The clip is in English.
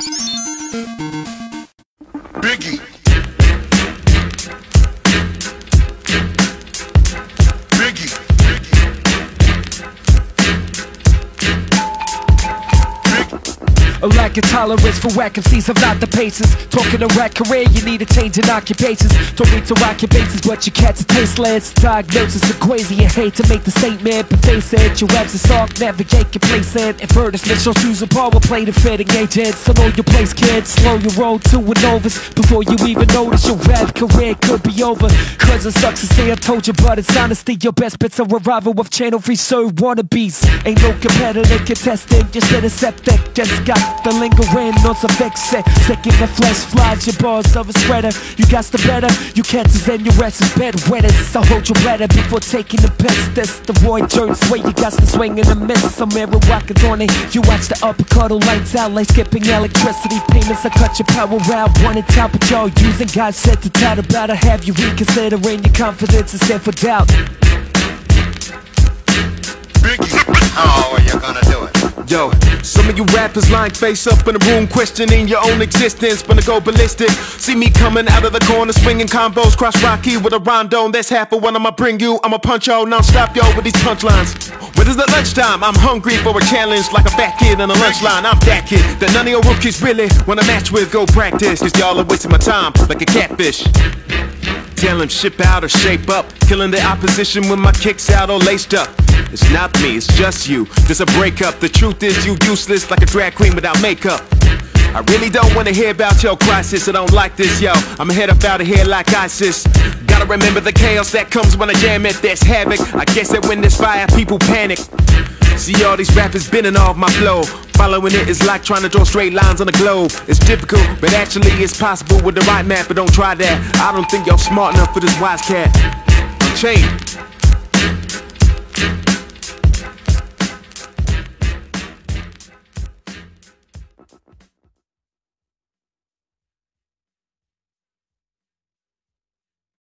Biggie. A lack of tolerance for whack MCs have not the patience. Talking a rap career, you need a change in occupations. Don't need to rock your bases, but your cat's a tasteless. Diagnosis of crazy, you hate to make the statement, but face it, your web's a sock, navigate complacent. Advertisement shows use a power play to fitting agents. So know your place, kids. Slow your road to a novice before you even notice your rap career could be over. Cause it sucks to say I told you, but it's honesty. Your best bits are arrival with channel free serve wannabes. Ain't no competitor contestant, just been a. Just got the lingering on some vexing. In the flesh, flies your bars of a spreader. You got the better, you can't and your rest is bed wetters. So hold your better before taking the piss. This the Roy Jones way, you got to swing and a miss. Some arrow rockets on it. You watch the uppercut lights out like skipping electricity payments. I cut your power out, one in top, but y'all using God said to tout about to have you reconsidering your confidence instead for doubt. Yo, some of you rappers lying face up in a room questioning your own existence. Gonna go ballistic. See me coming out of the corner, swinging combos, cross Rocky with a rondo. That's half of what I'ma bring you. I'ma punch y'all, now stop y'all with these punchlines. When is it lunchtime? I'm hungry for a challenge like a fat kid in a lunch line. I'm that kid that none of your rookies really wanna match with. Go practice, cause y'all are wasting my time like a catfish. Tell him ship out or shape up. Killing the opposition when my kicks out all laced up. It's not me, it's just you. There's a breakup. The truth is you useless like a drag queen without makeup. I really don't wanna hear about your crisis. I don't like this, yo. I'ma head up out of here like ISIS. Gotta remember the chaos that comes when I jam it. There's havoc. I guess that when there's fire, people panic. See all these rappers bending off my flow. Following it is like trying to draw straight lines on a globe. It's difficult, but actually it's possible with the right map. But don't try that. I don't think y'all smart enough for this wise cat. Unchained,